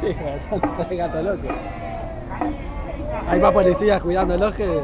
Sí, son tres gatos locos. Hay más policías cuidándolos que.